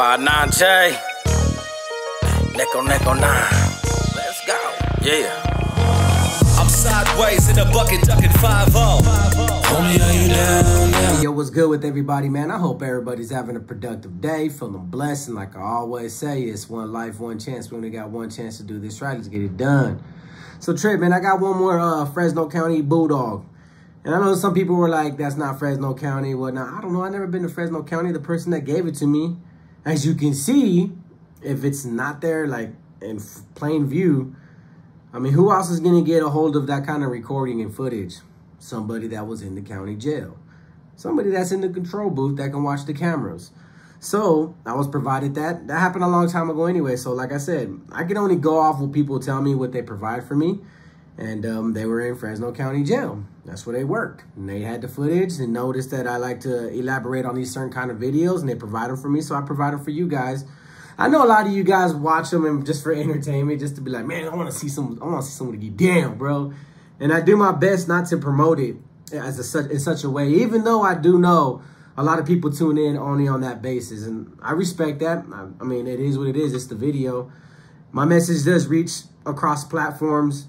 59J. Neck on neck on nine. Let's go. Yeah. I'm sideways in a bucket ducking 5 Homie, are you down? Yo, what's good with everybody, man? I hope everybody's having a productive day, feeling blessed. And like I always say, it's one life, one chance. We only got one chance to do this right. Let's get it done. So, Trip, man, I got one more uh, Fresno County Bulldog. And I know some people were like, that's not Fresno County, whatnot. I don't know. i never been to Fresno County. The person that gave it to me, as you can see, if it's not there, like in plain view, I mean, who else is going to get a hold of that kind of recording and footage? Somebody that was in the county jail. Somebody that's in the control booth that can watch the cameras. So I was provided that. That happened a long time ago anyway. So like I said, I can only go off what people tell me what they provide for me. And um, they were in Fresno County Jail. That's where they worked. And they had the footage and noticed that I like to elaborate on these certain kind of videos and they provide them for me. So I provide them for you guys. I know a lot of you guys watch them and just for entertainment, just to be like, man, I want to see some, I want to see somebody get down, bro. And I do my best not to promote it as a, such in such a way, even though I do know a lot of people tune in only on that basis, and I respect that. I, I mean, it is what it is. It's the video. My message does reach across platforms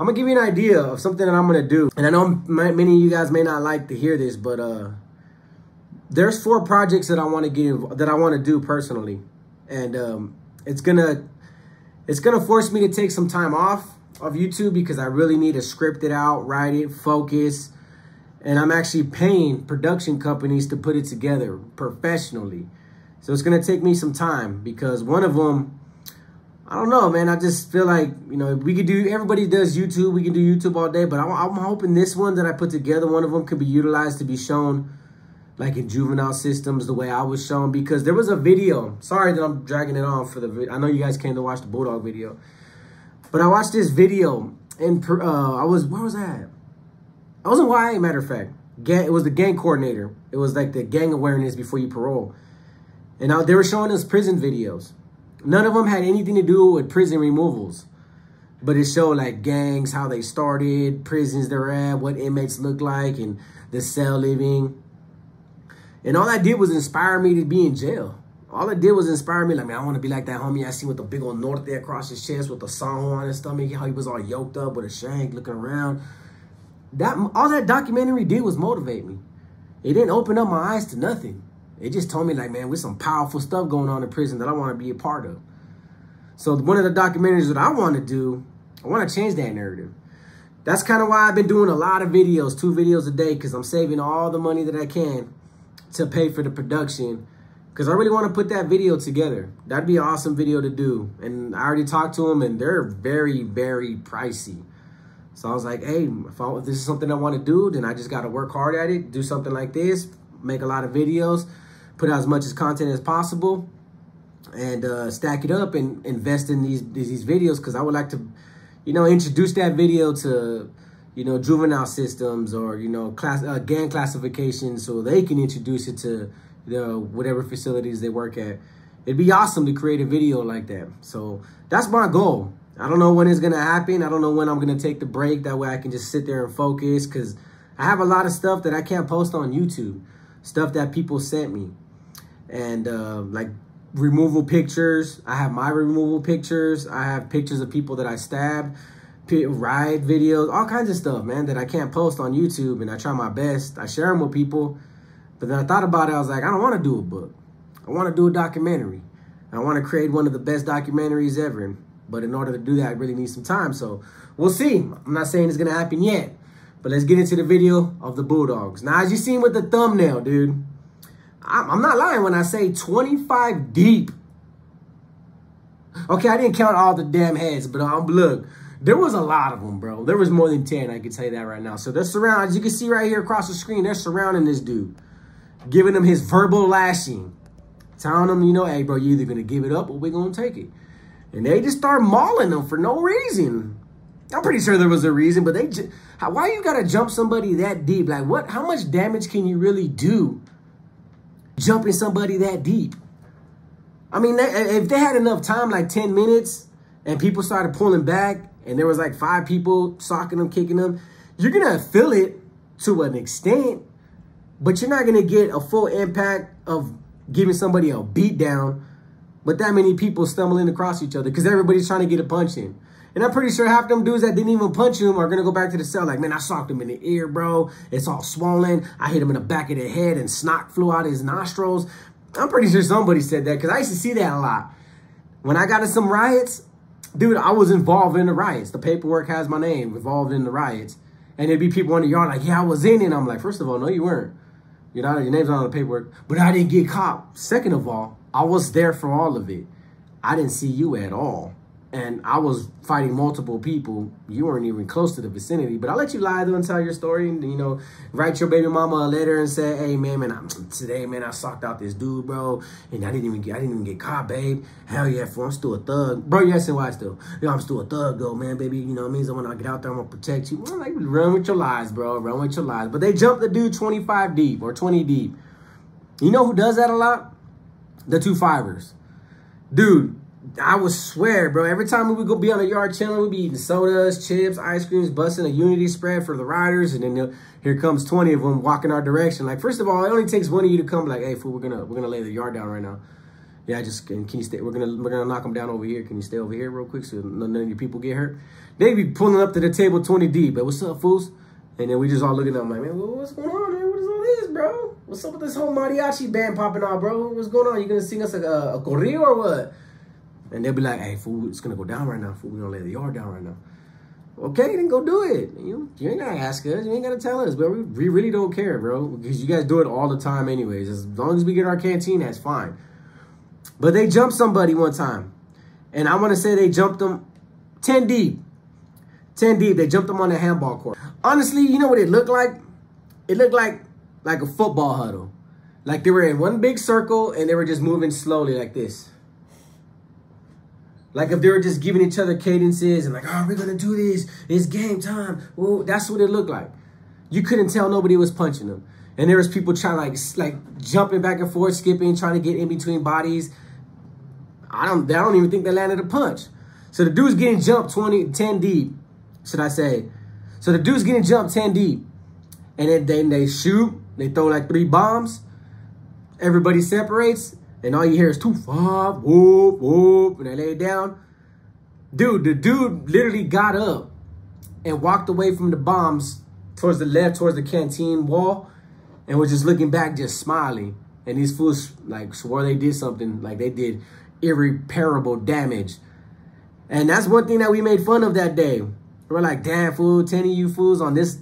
I'm gonna give you an idea of something that I'm gonna do. And I know many of you guys may not like to hear this, but uh, there's four projects that I want to get that I want to do personally, and um, it's gonna it's gonna force me to take some time off of YouTube because I really need to script it out, write it, focus, and I'm actually paying production companies to put it together professionally. So it's gonna take me some time because one of them I don't know, man. I just feel like, you know, we could do, everybody does YouTube. We can do YouTube all day, but I'm, I'm, hoping this one that I put together, one of them could be utilized to be shown like in juvenile systems the way I was shown because there was a video. Sorry that I'm dragging it on for the video. I know you guys came to watch the Bulldog video, but I watched this video and uh, I was, where was that? I was in YA, matter of fact. Gang, it was the gang coordinator. It was like the gang awareness before you parole. And now they were showing us prison videos. None of them had anything to do with prison removals. But it showed like gangs, how they started, prisons they're at, what inmates look like, and the cell living. And all I did was inspire me to be in jail. All it did was inspire me. Like, man, I want to be like that homie I seen with the big old north there across his chest with the song on his stomach. How he was all yoked up with a shank looking around. That All that documentary did was motivate me. It didn't open up my eyes to nothing. It just told me like, man, with some powerful stuff going on in prison that I want to be a part of. So one of the documentaries that I want to do, I want to change that narrative. That's kind of why I've been doing a lot of videos, two videos a day, because I'm saving all the money that I can to pay for the production. Because I really want to put that video together. That'd be an awesome video to do. And I already talked to them, and they're very, very pricey. So I was like, hey, if, I, if this is something I want to do, then I just got to work hard at it, do something like this, make a lot of videos, put out as much as content as possible and uh, stack it up and invest in these these videos because I would like to, you know, introduce that video to, you know, juvenile systems or you know class uh, gang classification so they can introduce it to the whatever facilities they work at. It'd be awesome to create a video like that. So that's my goal. I don't know when it's gonna happen. I don't know when I'm gonna take the break. That way I can just sit there and focus because I have a lot of stuff that I can't post on YouTube. Stuff that people sent me and uh, like removal pictures. I have my removal pictures. I have pictures of people that I stabbed, ride videos, all kinds of stuff, man, that I can't post on YouTube. And I try my best. I share them with people. But then I thought about it. I was like, I don't want to do a book. I want to do a documentary. I want to create one of the best documentaries ever. But in order to do that, I really need some time. So we'll see. I'm not saying it's going to happen yet. But let's get into the video of the Bulldogs. Now, as you seen with the thumbnail, dude, I'm not lying when I say 25 deep. Okay, I didn't count all the damn heads, but um, look, there was a lot of them, bro. There was more than 10, I can tell you that right now. So they're surrounding, as you can see right here across the screen, they're surrounding this dude, giving him his verbal lashing, telling him, you know, hey, bro, you're either going to give it up or we're going to take it. And they just start mauling him for no reason. I'm pretty sure there was a reason, but they just, why you got to jump somebody that deep? Like, what? how much damage can you really do jumping somebody that deep. I mean, eh, if they had enough time, like 10 minutes, and people started pulling back, and there was like five people socking them, kicking them, you're going to feel it to an extent, but you're not going to get a full impact of giving somebody a beat down, but that many people stumbling across each other because everybody's trying to get a punch in. And I'm pretty sure half them dudes that didn't even punch him are gonna go back to the cell like, man, I socked him in the ear, bro. It's all swollen. I hit him in the back of the head and snot flew out his nostrils. I'm pretty sure somebody said that because I used to see that a lot. When I got in some riots, dude, I was involved in the riots. The paperwork has my name involved in the riots. And there'd be people in the yard like, yeah, I was in it. I'm like, first of all, no, you weren't. You know, your name's not on the paperwork. But I didn't get caught. Second of all, I was there for all of it. I didn't see you at all and I was fighting multiple people. You weren't even close to the vicinity, but I'll let you lie though and tell your story. And, you know, write your baby mama a letter and say, "Hey man, man, I'm, today, man, I socked out this dude, bro, and I didn't even get, I didn't even get caught, babe. Hell yeah, for I'm still a thug, bro. Yes and why still? You know, I'm still a thug, though, man, baby. You know what I mean? So when I get out there, I'm gonna protect you. like, run with your lies, bro. Run with your lies. But they jumped the dude 25 deep or 20 deep. You know who does that a lot? The two fivers, dude I would swear, bro. Every time we would go be on the yard chilling, we'd be eating sodas, chips, ice creams, busting a unity spread for the riders, and then here comes twenty of them walking our direction. Like, first of all, it only takes one of you to come, like, "Hey, fool, we're gonna we're gonna lay the yard down right now." Yeah, just can, can you stay? We're gonna we're gonna knock them down over here. Can you stay over here real quick so none of your people get hurt? They be pulling up to the table twenty deep. But what's up, fools? And then we just all looking at them like, man, what's going on, man? What is all this, bro? What's up with this whole mariachi band popping off, bro? What's going on? You gonna sing us a, a, a corrido or what? And they'll be like, hey, fool, it's gonna go down right now, fool. We're gonna lay the yard down right now. Okay, then go do it. You, you ain't gotta ask us. You ain't gotta tell us, but We, we really don't care, bro. Because you guys do it all the time anyways. As long as we get our canteen, that's fine. But they jumped somebody one time. And I want to say they jumped them 10 deep. 10 deep. They jumped them on the handball court. Honestly, you know what it looked like? It looked like like a football huddle. Like they were in one big circle and they were just moving slowly like this. Like if they were just giving each other cadences and like, oh, we're gonna do this. It's game time. Well, that's what it looked like. You couldn't tell nobody was punching them. And there was people trying like like jumping back and forth, skipping, trying to get in between bodies. I don't I don't even think they landed a punch. So the dude's getting jumped 20, 10 deep, should I say. So the dude's getting jumped 10 deep. And then they, they shoot, they throw like three bombs. Everybody separates. And all you hear is two five, whoop, whoop, and I lay down. Dude, the dude literally got up and walked away from the bombs towards the left, towards the canteen wall, and was just looking back, just smiling. And these fools like swore they did something, like they did irreparable damage. And that's one thing that we made fun of that day. We're like, damn, fool, 10 of you fools on this.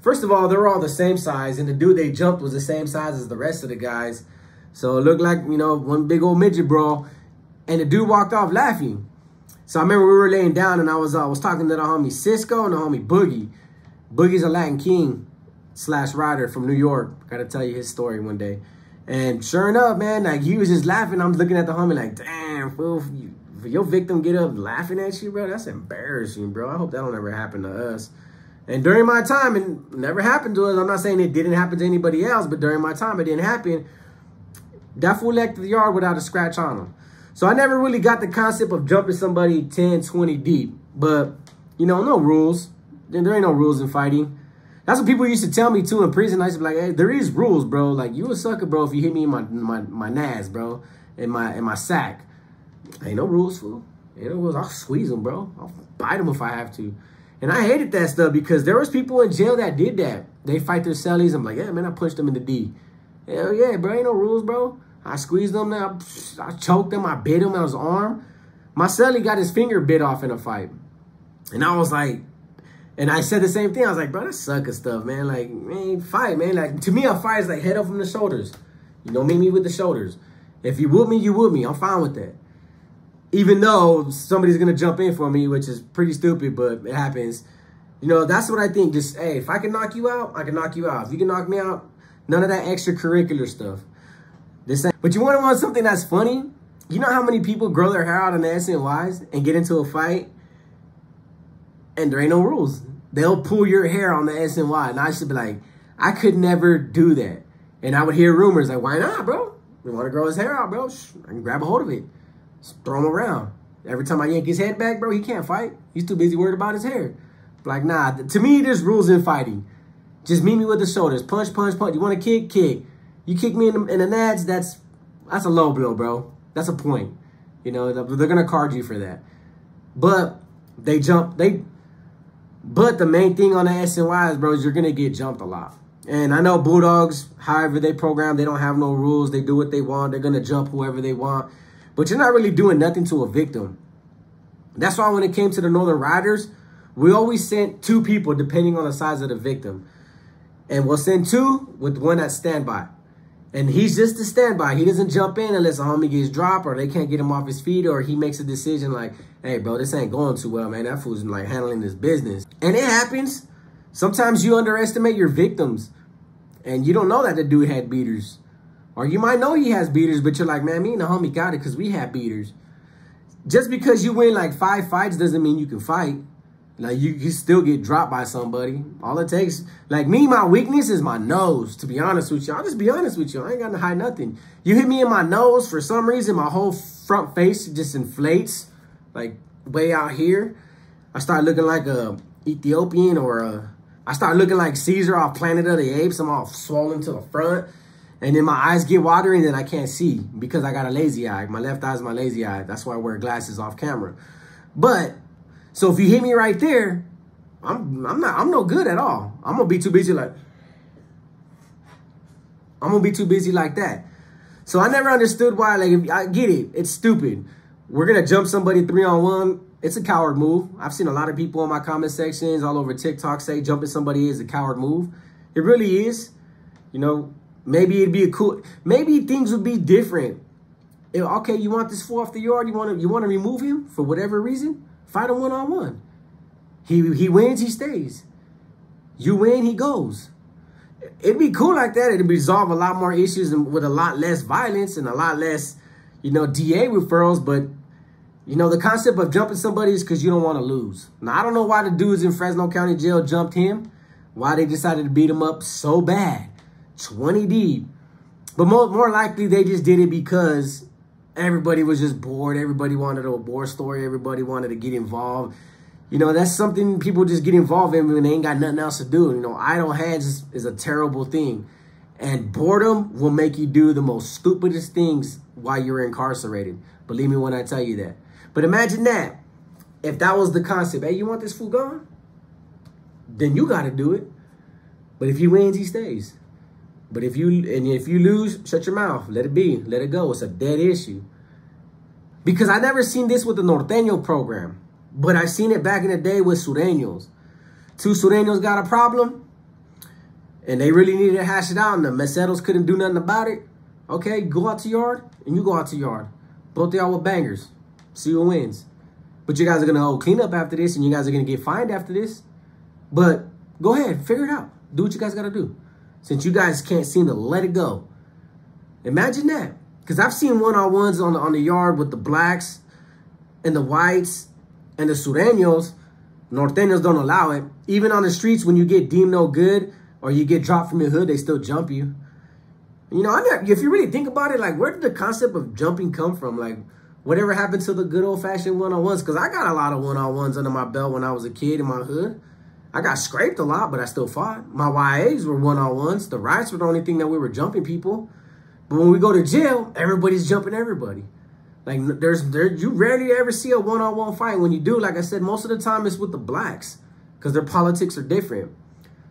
First of all, they're all the same size, and the dude they jumped was the same size as the rest of the guys. So it looked like, you know, one big old midget brawl. And the dude walked off laughing. So I remember we were laying down and I was uh, was talking to the homie Cisco and the homie Boogie. Boogie's a Latin king slash rider from New York. Gotta tell you his story one day. And sure enough, man, like he was just laughing. I'm looking at the homie like, damn, fool, your victim get up laughing at you, bro, that's embarrassing, bro. I hope that don't ever happen to us. And during my time, it never happened to us. I'm not saying it didn't happen to anybody else, but during my time, it didn't happen. That fool left the yard without a scratch on him. So I never really got the concept of jumping somebody 10, 20 deep. But, you know, no rules. There ain't no rules in fighting. That's what people used to tell me, too, in prison. I used to be like, hey, there is rules, bro. Like, you a sucker, bro, if you hit me in my my, my nas, bro, in my in my sack. Ain't no rules, fool. Ain't no rules. I'll squeeze them, bro. I'll bite them if I have to. And I hated that stuff because there was people in jail that did that. They fight their cellies. I'm like, yeah, man, I punched them in the D. Hell yeah, bro. Ain't no rules, bro. I squeezed him. I, I choked him. I bit him on his arm. My celly got his finger bit off in a fight. And I was like, and I said the same thing. I was like, bro, that's sucker stuff, man. Like, man, fight, man. Like, to me, a fight is like head up from the shoulders. You don't meet me with the shoulders. If you whoop me, you whoop me. I'm fine with that. Even though somebody's going to jump in for me, which is pretty stupid, but it happens. You know, that's what I think. Just, hey, if I can knock you out, I can knock you out. If you can knock me out, none of that extracurricular stuff. This ain't, but you want to want something that's funny? You know how many people grow their hair out on the SNYs and get into a fight and there ain't no rules. They'll pull your hair on the SNY. And I should be like, I could never do that. And I would hear rumors like, why not, bro? We want to grow his hair out, bro. I can grab a hold of it. Just throw him around. Every time I yank his head back, bro, he can't fight. He's too busy worried about his hair. Like, nah, to me, there's rules in fighting. Just meet me with the shoulders. Punch, punch, punch. You want to kick? Kick. You kick me in the, in the nads, that's that's a low blow, bro. That's a point. You know, they're gonna card you for that. But they jump. They. But the main thing on the SNYs, bro, is you're gonna get jumped a lot. And I know Bulldogs, however they program, they don't have no rules. They do what they want. They're gonna jump whoever they want. But you're not really doing nothing to a victim. That's why when it came to the Northern Riders, we always sent two people depending on the size of the victim. And we'll send two with one at standby. And he's just a standby. He doesn't jump in unless a homie gets dropped or they can't get him off his feet or he makes a decision like, hey, bro, this ain't going too well, man. That fool's like handling his business. And it happens. Sometimes you underestimate your victims and you don't know that the dude had beaters. Or you might know he has beaters, but you're like, man, me and the homie got it because we have beaters. Just because you win like five fights doesn't mean you can fight. Like you, you still get dropped by somebody. All it takes, like me, my weakness is my nose. To be honest with you, I'll just be honest with you. I ain't got to hide nothing. You hit me in my nose for some reason, my whole front face just inflates, like way out here. I start looking like a Ethiopian or a, I start looking like Caesar off Planet of the Apes. I'm all swollen to the front. And then my eyes get watery and I can't see because I got a lazy eye. My left eye is my lazy eye. That's why I wear glasses off camera. But so if you hit me right there, I'm I'm not I'm no good at all. I'm gonna be too busy like I'm gonna be too busy like that. So I never understood why. Like I get it, it's stupid. We're gonna jump somebody three on one. It's a coward move. I've seen a lot of people in my comment sections all over TikTok say jumping somebody is a coward move. It really is. You know, maybe it'd be a cool. Maybe things would be different. If, okay, you want this four off the yard? You want to you want to remove him for whatever reason? Fight him one-on-one. He, he wins, he stays. You win, he goes. It'd be cool like that. It'd resolve a lot more issues and with a lot less violence and a lot less, you know, DA referrals. But, you know, the concept of jumping somebody is because you don't want to lose. Now, I don't know why the dudes in Fresno County Jail jumped him. Why they decided to beat him up so bad. 20 deep. But more, more likely they just did it because everybody was just bored. Everybody wanted a war story. Everybody wanted to get involved. You know, that's something people just get involved in when they ain't got nothing else to do. You know, idle hands is, a terrible thing. And boredom will make you do the most stupidest things while you're incarcerated. Believe me when I tell you that. But imagine that. If that was the concept, hey, you want this fool gone? Then you got to do it. But if he wins, he stays. But if you and if you lose, shut your mouth. Let it be. Let it go. It's a dead issue. Because I never seen this with the Norteño program. But I seen it back in the day with Sureños. Two Sureños got a problem. And they really needed to hash it out. And the Meseros couldn't do nothing about it. Okay, go out to yard. And you go out to yard. Both y'all with bangers. See who wins. But you guys are to oh, clean up after this. And you guys are to get fined after this. But go ahead. Figure it out. Do what you guys got to do since you guys can't seem to let it go. Imagine that. Because I've seen one-on-ones on the, on the yard with the blacks and the whites and the sureños. Norteños don't allow it. Even on the streets, when you get deemed no good or you get dropped from your hood, they still jump you. You know, I never, if you really think about it, like, where did the concept of jumping come from? Like, whatever happened to the good old-fashioned one-on-ones? Because I got a lot of one-on-ones under my belt when I was a kid in my hood. I got scraped a lot, but I still fought. My YAs were one-on-ones. The riots were the only thing that we were jumping people. But when we go to jail, everybody's jumping everybody. Like there's there you rarely ever see a one-on-one -on -one fight. When you do, like I said, most of the time it's with the blacks because their politics are different.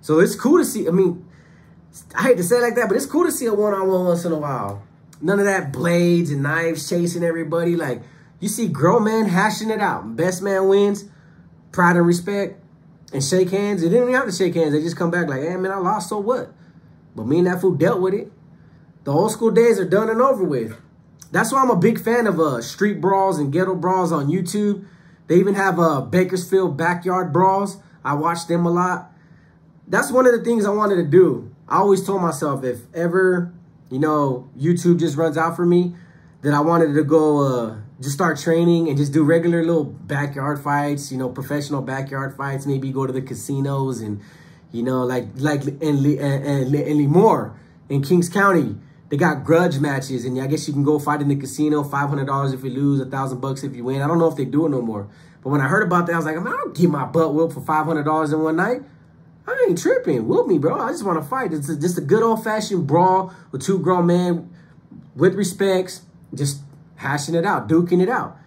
So it's cool to see. I mean, I hate to say it like that, but it's cool to see a one-on-one -on -one once in a while. None of that blades and knives chasing everybody. Like you see grown men hashing it out. Best man wins. Pride and respect and shake hands. They didn't even have to shake hands. They just come back like, hey, man, I lost, so what? But me and that fool dealt with it. The old school days are done and over with. That's why I'm a big fan of uh, street brawls and ghetto brawls on YouTube. They even have uh, Bakersfield backyard brawls. I watch them a lot. That's one of the things I wanted to do. I always told myself if ever, you know, YouTube just runs out for me, that I wanted to go uh, just start training and just do regular little backyard fights, you know, professional backyard fights, maybe go to the casinos and, you know, like like in, in, in, in Lemoore, in Kings County, they got grudge matches. And I guess you can go fight in the casino, $500 if you lose, a 1000 bucks if you win. I don't know if they do it no more. But when I heard about that, I was like, I don't get my butt whooped for $500 in one night. I ain't tripping. Whoop me, bro. I just want to fight. It's just a good old-fashioned brawl with two grown men with respects, just hashing it out, duking it out.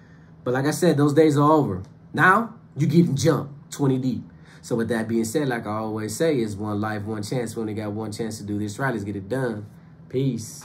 But like I said, those days are over. Now you getting jumped 20 deep. So with that being said, like I always say, it's one life, one chance. We only got one chance to do this right. Let's get it done. Peace.